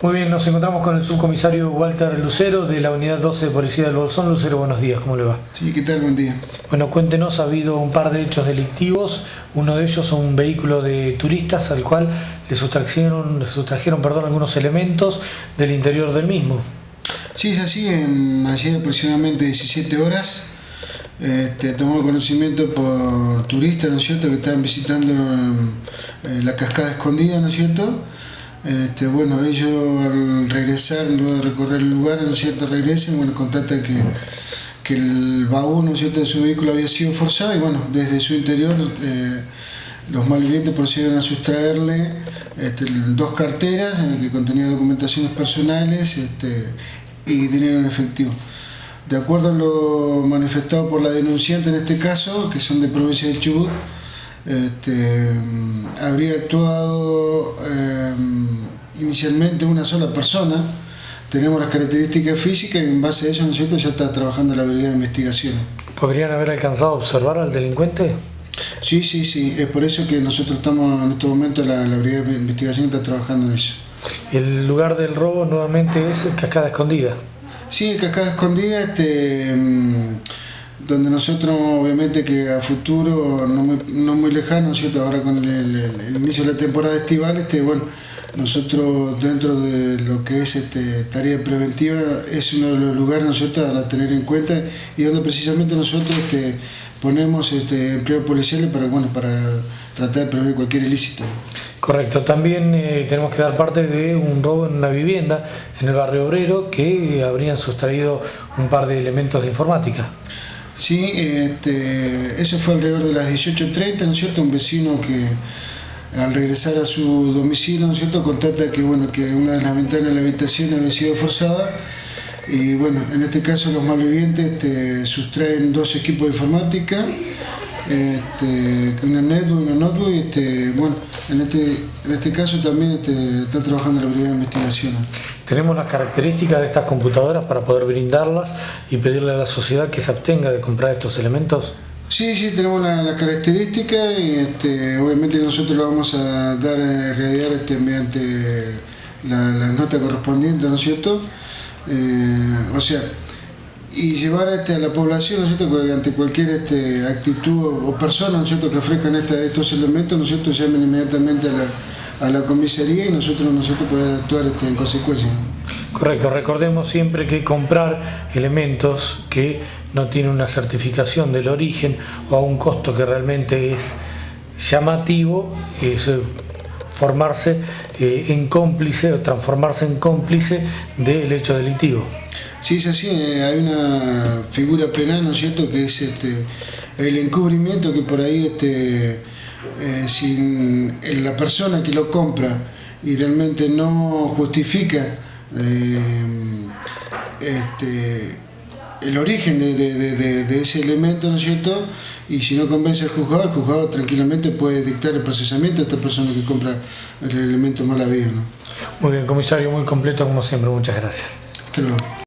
Muy bien, nos encontramos con el subcomisario Walter Lucero de la Unidad 12 de Policía del Bolsón. Lucero, buenos días, ¿cómo le va? Sí, ¿qué tal? Buen día. Bueno, cuéntenos, ha habido un par de hechos delictivos. Uno de ellos un vehículo de turistas al cual le sustrajeron, le sustrajeron perdón, algunos elementos del interior del mismo. Sí, es así. En, ayer aproximadamente 17 horas este, tomó conocimiento por turistas, ¿no es cierto?, que estaban visitando eh, la cascada escondida, ¿no es cierto?, este, bueno, ellos al regresar, luego de recorrer el lugar, ¿no es cierto?, regresan, bueno, contatan que, que el baúl, ¿no cierto?, de su vehículo había sido forzado y bueno, desde su interior eh, los malvivientes procedieron a sustraerle este, dos carteras en que contenía documentaciones personales este, y dinero en efectivo. De acuerdo a lo manifestado por la denunciante en este caso, que son de provincia de Chubut, este, habría actuado eh, inicialmente una sola persona, tenemos las características físicas y en base a eso nosotros ya está trabajando la brigada de investigaciones. ¿Podrían haber alcanzado a observar al delincuente? Sí, sí, sí, es por eso que nosotros estamos en este momento, la, la brigada de investigación está trabajando en eso. El lugar del robo nuevamente es Cascada Escondida. Sí, Cascada Escondida, este, mm, donde nosotros obviamente que a futuro, no muy, no muy lejano, ¿cierto? ahora con el, inicio de la temporada estival, este, bueno, nosotros dentro de lo que es este, tarea preventiva es uno de los lugares nosotros a tener en cuenta y donde precisamente nosotros este, ponemos este, empleados policiales para, bueno, para tratar de prevenir cualquier ilícito. Correcto, también eh, tenemos que dar parte de un robo en una vivienda en el barrio obrero que habrían sustraído un par de elementos de informática. Sí, este, eso fue alrededor de las 18.30, ¿no es cierto? Un vecino que al regresar a su domicilio, ¿no es cierto?, constata que, bueno, que una de las ventanas de la habitación había sido forzada y, bueno, en este caso los malvivientes este, sustraen dos equipos de informática, este, una netbook y una notebook, y, este, bueno, en este, en este caso también este, está trabajando la brigada de investigación. ¿Tenemos las características de estas computadoras para poder brindarlas y pedirle a la sociedad que se abstenga de comprar estos elementos? Sí, sí, tenemos la, característica y este, obviamente nosotros lo vamos a dar a realidad este, mediante la, la, nota correspondiente, ¿no es cierto? Eh, o sea, y llevar este, a la población, ¿no es cierto?, ante cualquier este, actitud o, persona, ¿no es que ofrezcan este, estos elementos, ¿no es cierto?, llamen inmediatamente a la, a la comisaría y nosotros, nosotros poder actuar este, en consecuencia. Correcto, recordemos siempre que comprar elementos que no tienen una certificación del origen o a un costo que realmente es llamativo, es eh, formarse eh, en cómplice o transformarse en cómplice del hecho delictivo. Sí, es así, eh, hay una figura penal, ¿no es cierto?, que es este, el encubrimiento que por ahí este, si la persona que lo compra y realmente no justifica este, el origen de, ese elemento, ¿no es cierto? Y si no convence al juzgado, el juzgado tranquilamente puede dictar el procesamiento a esta persona que compra el elemento mal habido, ¿no? Muy bien, comisario, muy completo como siempre, muchas gracias.